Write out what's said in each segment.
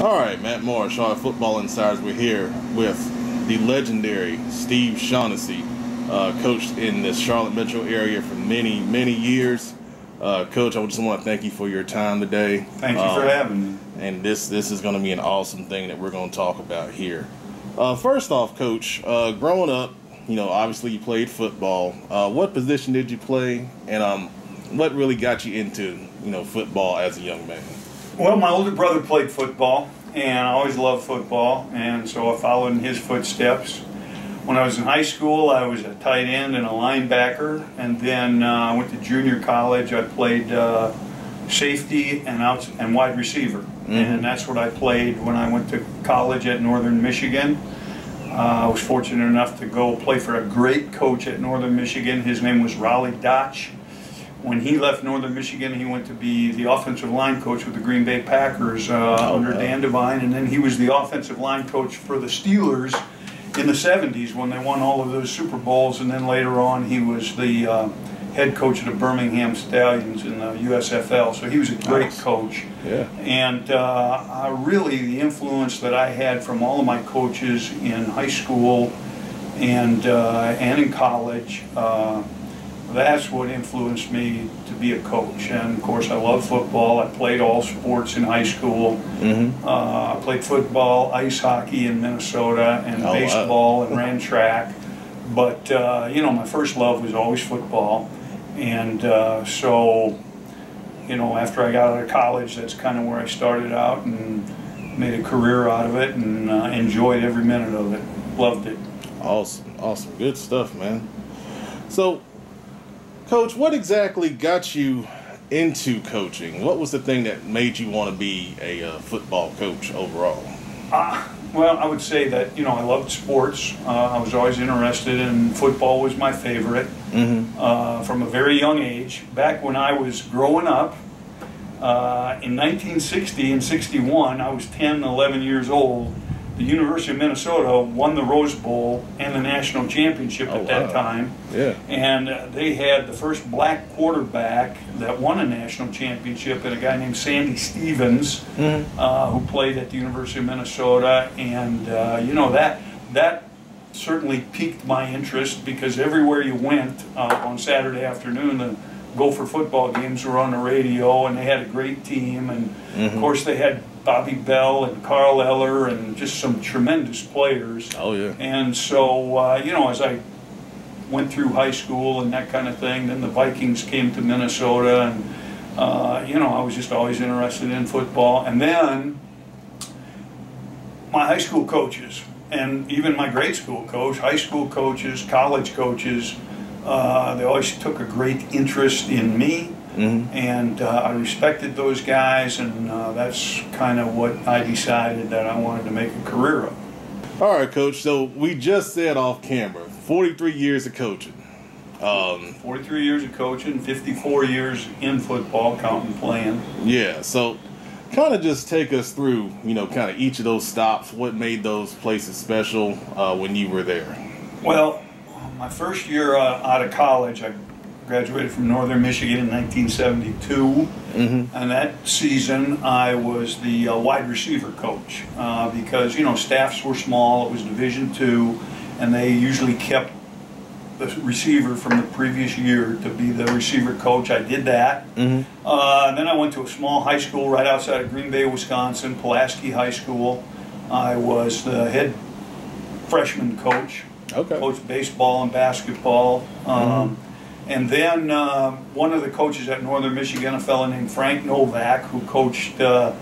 All right, Matt Morrow, Charlotte Football Insiders. We're here with the legendary Steve Shaughnessy, uh, coached in the Charlotte metro area for many, many years. Uh, Coach, I just want to thank you for your time today. Thank you for Um, having me. And this this is going to be an awesome thing that we're going to talk about here. Uh, first off, Coach, uh, growing up, you know, obviously you played football. Uh, what position did you play, and um, what really got you into you know football as a young man? Well, my older brother played football, and I always loved football, and so I followed in his footsteps. When I was in high school, I was a tight end and a linebacker, and then uh, I went to junior college. I played uh, safety and out and wide receiver, and that's what I played when I went to college at Northern Michigan. Uh, I was fortunate enough to go play for a great coach at Northern Michigan. His name was Rollie Dotsch. When he left Northern Michigan, he went to be the offensive line coach with the Green Bay Packers uh, Oh, under. Dan Devine, and then he was the offensive line coach for the Steelers in the 70s when they won all of those Super Bowls, and then later on he was the uh, head coach of the Birmingham Stallions in the USFL. So he was a great Nice. coach. Yeah. And uh, I really, the influence that I had from all of my coaches in high school and uh, and in college, uh, that's what influenced me to be a coach. And of course, I love football. I played all sports in high school. Mm-hmm. Uh, I played football, ice hockey in Minnesota, and Oh, wow. baseball, and ran track. But uh, you know, my first love was always football, and uh, so you know, after I got out of college, that's kind of where I started out and made a career out of it, and uh, enjoyed every minute of it. Loved it. Awesome, awesome, good stuff, man. So, Coach, what exactly got you into coaching? What was the thing that made you want to be a uh, football coach overall? Uh, well, I would say that you know I loved sports. Uh, I was always interested in football. Was my favorite Mm-hmm. uh, from a very young age. Back when I was growing up uh, in 1960 and 61, I was 10, 11 years old. The University of Minnesota won the Rose Bowl and the national championship Oh, at that time. Yeah. And uh, they had the first black quarterback that won a national championship, and a guy named Sandy Stevens, Mm-hmm. uh, who played at the University of Minnesota. And uh, you know that that certainly piqued my interest because everywhere you went uh, on Saturday afternoon, the Gopher football games were on the radio, and they had a great team. And of Mhm. course, they had Bobby Bell and Carl Eller and just some tremendous players. Oh yeah. And so, uh, you know, as I went through high school and that kind of thing, then the Vikings came to Minnesota, and uh, you know, I was just always interested in football. And then my high school coaches, and even my grade school coach, high school coaches, college coaches, uh, they always took a great interest in me. Mm-hmm. And uh, I respected those guys, and uh, that's kind of what I decided that I wanted to make a career of. All right, Coach. So we just said off camera, 43 years of coaching. Um, 43 years of coaching, 54 years in football, counting playing. yeah. So, kind of just take us through, you know, kind of each of those stops. What made those places special uh, when you were there? Well, my first year uh, out of college, I graduated from Northern Michigan in 1972. Mm-hmm. And that season, I was the uh, wide receiver coach uh, because you know staffs were small. It was Division two, and they usually kept the receiver from the previous year to be the receiver coach. I did that. Mm-hmm. Uh, then I went to a small high school right outside of Green Bay, Wisconsin, Pulaski High School. I was the head freshman coach Okay. coached baseball and basketball. Um, and then uh, one of the coaches at Northern Michigan, a fellow named Frank Novak, who coached uh,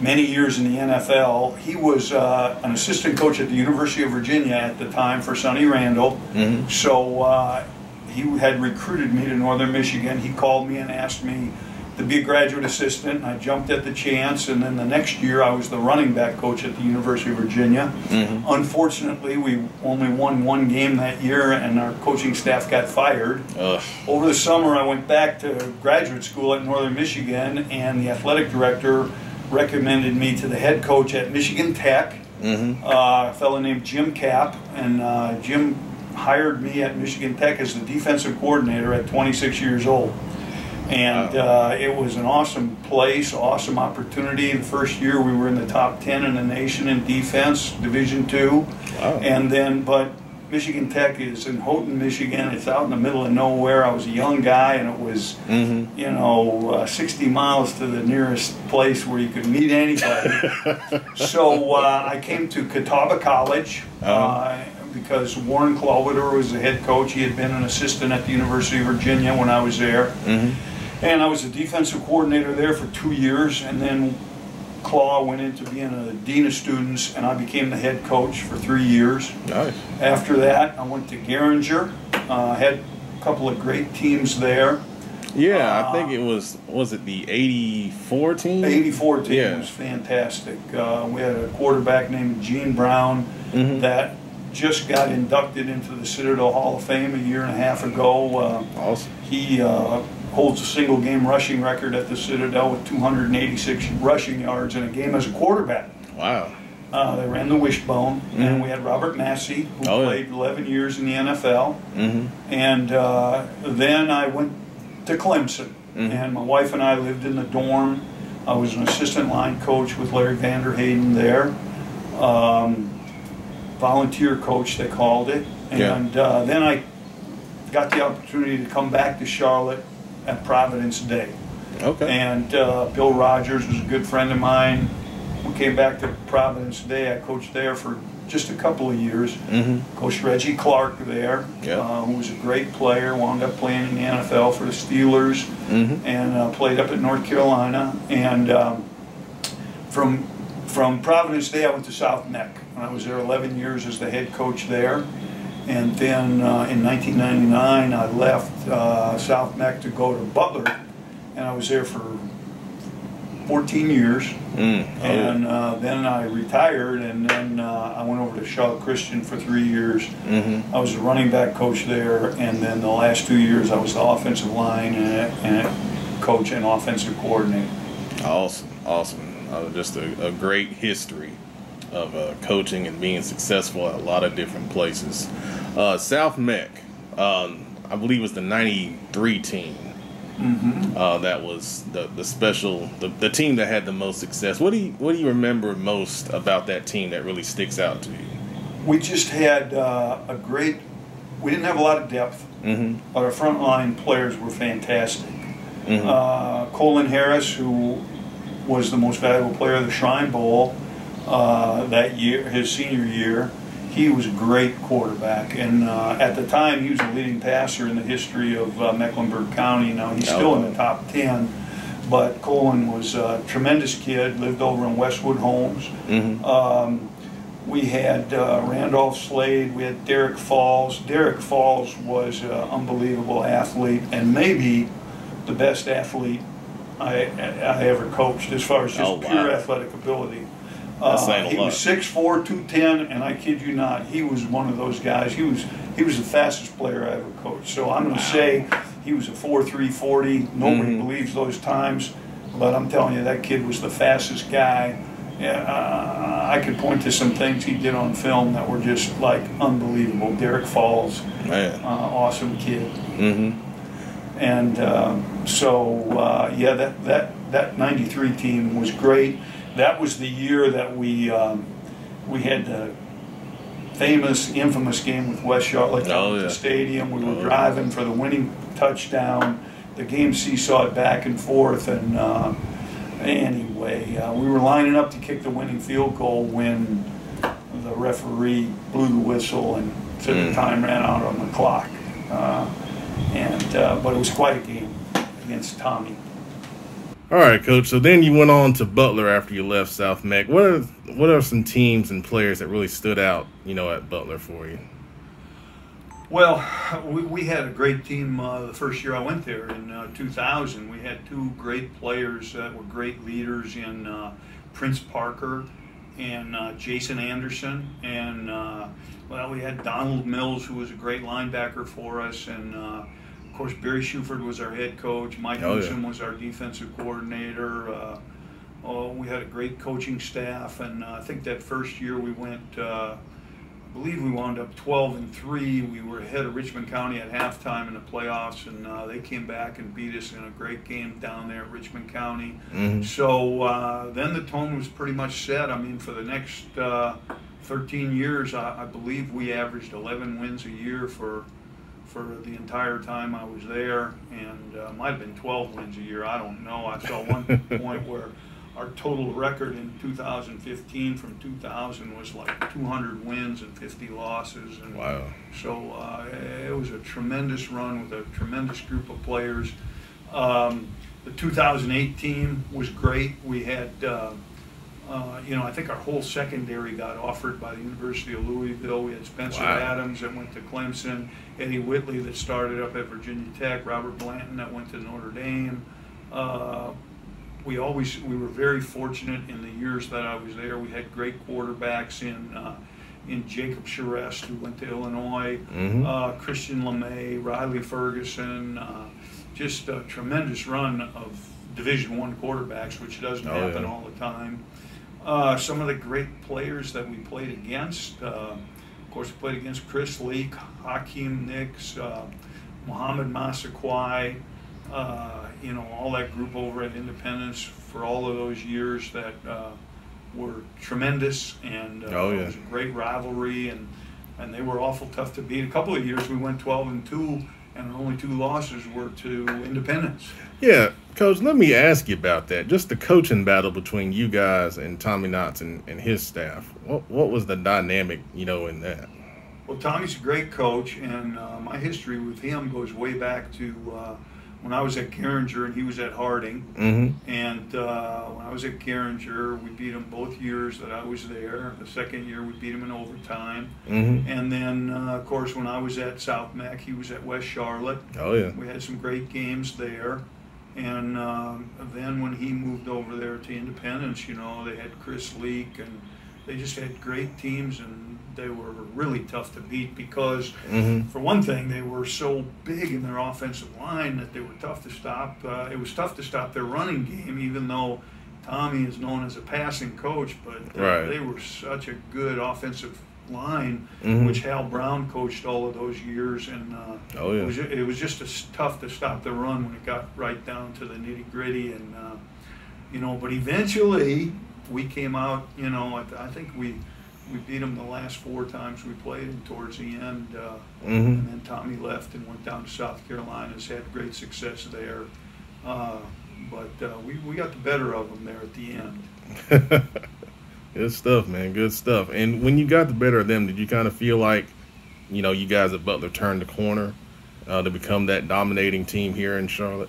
many years in the NFL, he was uh, an assistant coach at the University of Virginia at the time for Sonny Randle. Mm-hmm. So uh, he had recruited me to Northern Michigan. He called me and asked me to be a graduate assistant, and I jumped at the chance. And then the next year, I was the running back coach at the University of Virginia. Mm-hmm. Unfortunately, we only won one game that year, and our coaching staff got fired. Ugh. Over the summer, I went back to graduate school at Northern Michigan, and the athletic director recommended me to the head coach at Michigan Tech, Mm-hmm. uh, a fellow named Jim Cap, and uh, Jim hired me at Michigan Tech as the defensive coordinator at 26 years old. And uh, it was an awesome place, awesome opportunity. The first year we were in the top 10 in the nation in defense, Division two. Wow. And then, but Michigan Tech is in Houghton, Michigan. It's out in the middle of nowhere. I was a young guy, and it was, Mm-hmm. you know, uh, 60 miles to the nearest place where you could meet anybody. so uh, I came to Catawba College uh, Uh-huh. because Warren Clawiter was the head coach. He had been an assistant at the University of Virginia when I was there. Mm-hmm. And I was a defensive coordinator there for two years, and then Claw went into being a dean of students, and I became the head coach for three years. Nice. After that, I went to Garinger, uh, had a couple of great teams there. Yeah, I Uh, think it was was it the '84 team? 84 team Yeah. was fantastic. Uh, we had a quarterback named Gene Brown Mhm. that just got inducted into the Citadel Hall of Fame a year and a half ago. Uh, Awesome. He uh, holds a single game rushing record at the Citadel with 286 rushing yards in a game as a quarterback. Wow. Uh, they ran the wishbone, Mhm. and we had Robert Massey, who Oh, yeah. played 11 years in the NFL. Mm-hmm. And uh, then I went to Clemson, Mhm. and my wife and I lived in the dorm. I was an assistant line coach with Larry Van Der Heyden there. Um, volunteer coach, they called it. Yeah. And uh, then I got the opportunity to come back to Charlotte at Providence Day. Okay. And uh, Bill Rogers was a good friend of mine. We came back to Providence Day. I coached there for just a couple of years. mm-hmm. Coached Reggie Clark there, Yeah. uh, who was a great player. Wound up playing in the NFL for the Steelers Mm-hmm. and uh, played up at North Carolina. And um, from from Providence Day, I went to South Meck. I was there 11 years as the head coach there. And then uh, in 1999, I left uh, South Meck to go to Butler, and I was there for 14 years. Mm. Oh. And uh, then I retired, and then uh, I went over to Charlotte Christian for three years. Mm-hmm. I was a running back coach there, and then the last two years I was the offensive line and, and coach and offensive coordinator. Awesome, awesome. Uh, just a, a great history of uh, coaching and being successful at a lot of different places. Uh, South Meck, um, I believe, was the '93 team. Mm-hmm. Uh, that was the the special the, the team that had the most success. What do you what do you remember most about that team that really sticks out to you? We just had uh, a great. We didn't have a lot of depth, Mm-hmm. but our front line players were fantastic. Mm-hmm. Uh, Colin Harris, who was the most valuable player of the Shrine Bowl uh, that year, his senior year, he was a great quarterback. And uh, at the time, he was a leading passer in the history of uh, Mecklenburg County. Now he's still in the top 10. But Colin was a tremendous kid, lived over in Westwood Homes. Mm-hmm. Um, we had uh, Randolph Slade, we had Derek Falls. Derek Falls was an unbelievable athlete and maybe the best athlete I, I ever coached as far as just Oh, wow. pure athletic ability. That's Uh, saying a he lot. was 6'4", 210, and I kid you not, he was one of those guys. He was he was the fastest player I ever coached. So I'm going to Wow. say he was a 4'3", 40. Nobody Mhm. believes those times, but I'm telling you, that kid was the fastest guy. Yeah, uh, I could point to some things he did on film that were just like unbelievable. Derek Falls, Man. uh, awesome kid, Mm-hmm. and um, so uh, yeah, that that that '93 team was great. That was the year that we um, we had the famous, infamous game with West Charlotte Oh, at yeah. the stadium. We were Oh, driving for the winning touchdown. The game seesawed back and forth, and uh, anyway, uh, we were lining up to kick the winning field goal when the referee blew the whistle and said Mm. the time ran out on the clock. Uh, and uh, but it was quite a game against Tommy. All right, coach. So then you went on to Butler after you left South Meck. What are what are some teams and players that really stood out, you know, at Butler for you? Well, we, we had a great team uh, the first year I went there in uh, 2000. We had two great players that were great leaders in uh, Prince Parker and uh, Jason Anderson. And, uh, well, we had Donald Mills, who was a great linebacker for us. And, uh, course, Barry Shuford was our head coach. Mike Oh, yeah. Was our defensive coordinator. Uh, oh, we had a great coaching staff. And uh, I think that first year we went. Uh, believe we wound up 12 and three. We were ahead of Richmond County at halftime in the playoffs, and uh, they came back and beat us in a great game down there at Richmond County. Mhm. So uh, then the tone was pretty much set. I mean, for the next uh, 13 years, I, I believe we averaged 11 wins a year for for the entire time I was there, and uh, might have been 12 wins a year. I don't know. I saw one point where our total record in 2015 from 2000 was like 200 wins and 50 losses, and Wow. so uh, it was a tremendous run with a tremendous group of players. Um, the 2008 team was great. We had, uh, uh, you know, I think our whole secondary got offered by the University of Louisville. We had Spencer Wow. Adams that went to Clemson, Eddie Whitley that started up at Virginia Tech, Robert Blanton that went to Notre Dame. Uh, we always we were very fortunate in the years that I was there. We had great quarterbacks in uh, in Jacob Charest, who went to Illinois, Mhm. uh, Christian LeMay, Riley Ferguson. Uh, just a tremendous run of Division One quarterbacks, which doesn't Oh, happen yeah. all the time. Uh, some of the great players that we played against. Uh, of course, we played against Chris Leak, Hakeem Nicks, uh, Mohamed Massaquoi, uh, you know, all that group over at Independence for all of those years that uh, were tremendous, and uh, Oh, yeah. it was a great rivalry, and and they were awful tough to beat. A couple of years we went 12 and two, and our only two losses were to Independence. Yeah, coach. Let me ask you about that. Just the coaching battle between you guys and Tommy Knotts and, and his staff. What what was the dynamic, you know, in that? Well, Tommy's a great coach, and uh, my history with him goes way back to uh, when I was at Garinger and he was at Harding. Mm-hmm. And uh, when I was at Garinger, we beat him both years that I was there. The second year, we beat him in overtime. Mm-hmm. And then, uh, of course, when I was at South Meck, he was at West Charlotte. Oh yeah. We had some great games there. And um, then when he moved over there to Independence, you know, they had Chris Leak and they just had great teams and they were really tough to beat because, Mm-hmm. for one thing, they were so big in their offensive line that they were tough to stop. Uh, it was tough to stop their running game, even though Tommy is known as a passing coach, but they, Right. they were such a good offensive line, Mhm. which Hal Brown coached all of those years. And uh, Oh, yeah. it was, it was just as tough to stop the run when it got right down to the nitty gritty. And, uh, you know, but eventually we came out, you know, I, th- I think we, we beat them the last four times we played and towards the end. Uh, Mm-hmm. And then Tommy left and went down to South Carolina, has had great success there. Uh, but uh, we, we got the better of them there at the end. Good stuff, man. Good stuff. And when you got the better of them, did you kind of feel like, you know, you guys at Butler turned the corner uh, to become that dominating team here in Charlotte?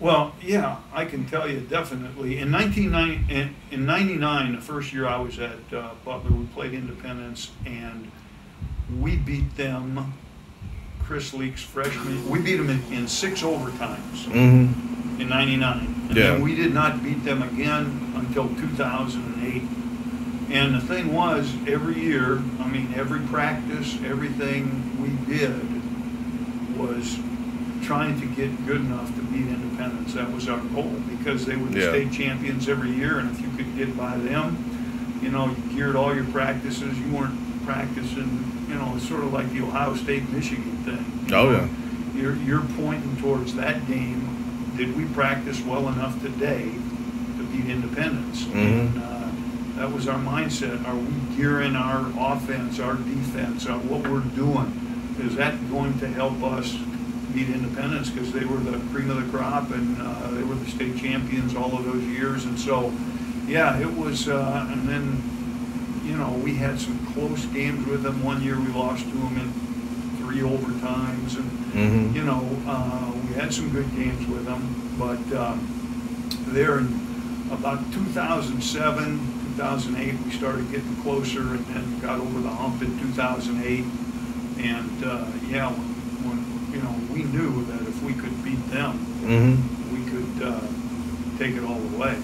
Well, yeah, I can tell you definitely. In 1990, in, in 99, the first year I was at uh, Butler, we played Independence and we beat them, Chris Leak's freshman, we beat them in, in six overtimes Mm-hmm. in 99. And Yeah. then we did not beat them again until 2008. And the thing was, every year, I mean, every practice, everything we did was trying to get good enough to beat Independence. That was our goal because they were the Yeah. state champions every year, and if you could get by them, you know, you geared all your practices. You weren't practicing, you know, it's sort of like the Ohio State Michigan thing. you Oh, know. yeah. You're, you're pointing towards that game. Did we practice well enough today to beat Independence? Mhm. And uh, that was our mindset. Are we gearing our offense, our defense, uh, what we're doing? Is that going to help us beat Independence? Because they were the cream of the crop and uh, they were the state champions all of those years. And so, yeah, it was. Uh, and then, you know, we had some close games with them. One year we lost to them in three overtimes, and Mm-hmm. you know, uh, we had some good games with them, but um, there in about 2007, 2008, we started getting closer and then got over the hump in 2008. And uh, yeah, when, when, you know, we knew that if we could beat them, Mm-hmm. we could uh, take it all the way.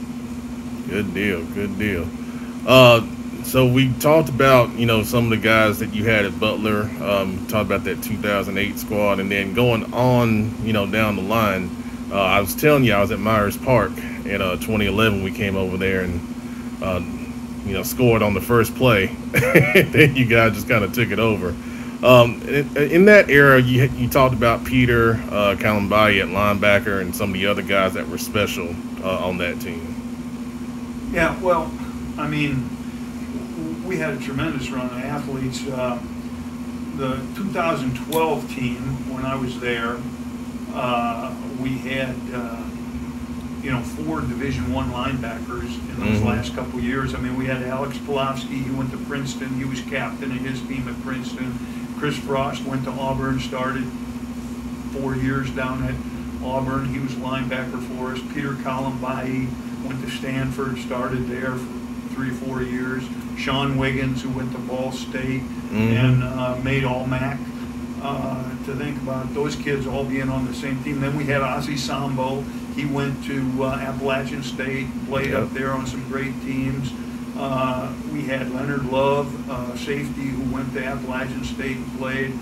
Good deal. Good deal. Uh, so we talked about you know some of the guys that you had at Butler. Um, talked about that 2008 squad, and then going on you know down the line. Uh, I was telling you I was at Myers Park in uh, 2011. We came over there, and uh, you know, scored on the first play. then you guys just kind of took it over. Um, in, that era, you you talked about Peter uh, at linebacker and some of the other guys that were special uh, on that team. Yeah, well, I mean, we had a tremendous run of athletes. Uh, the 2012 team, when I was there, uh, we had uh, you know four Division One linebackers in those mm-hmm. last couple years. I mean, we had Alex Polowski. He went to Princeton. He was captain of his team at Princeton. Chris Frost went to Auburn. Started four years down at Auburn. He was linebacker for us. Peter Kalambayi went to Stanford. Started there for three, four years. Sean Wiggins, who went to Ball State mm-hmm. and uh, made All MAC. Uh, to think about those kids all being on the same team. Then we had Ozzie Sambo. He went to uh, Appalachian State, played yep. up there on some great teams. Uh, we had Leonard Love, uh, safety, who went to Appalachian State and played.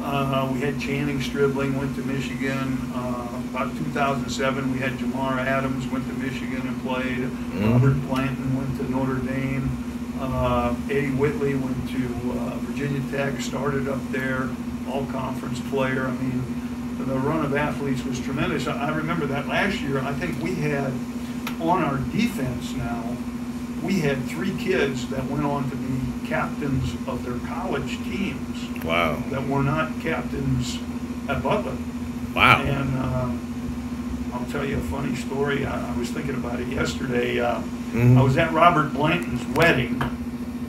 Uh, we had Channing Stribling, went to Michigan. Uh, about 2007, we had Jamar Adams, went to Michigan and played. Mm-hmm. Robert Blanton went to Notre Dame. Uh, Eddie Whitley went to Virginia Tech, started up there all conference player. I mean, the run of athletes was tremendous. I remember that last year. I think we had on our defense now, we had three kids that went on to be captains of their college teams. Wow. That were not captains at Butler. Wow. And uh, I'll tell you a funny story. I, I was thinking about it yesterday. Uh, mm-hmm. I was at Robert Blanton's wedding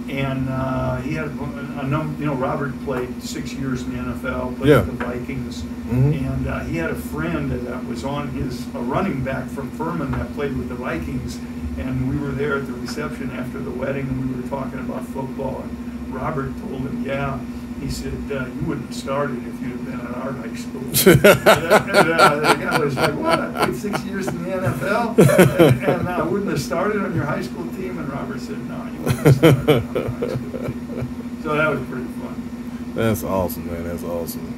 and uh, he had a, number. You know, Robert played six years in the NFL, played yeah. with the Vikings, mm-hmm. and uh, he had a friend that was on his a running back from Furman that played with the Vikings, and we were there at the reception after the wedding, and we were talking about football, and Robert told him, "Yeah." He said, uh, "You wouldn't have started if you'd have been at our high school." and, and uh, the guy was like, "What? I played six years in the NFL, and, and I wouldn't have started on your high school team." And Robert said, "No, you wouldn't have started on our high school team." So that was pretty fun. That's awesome, man. That's awesome.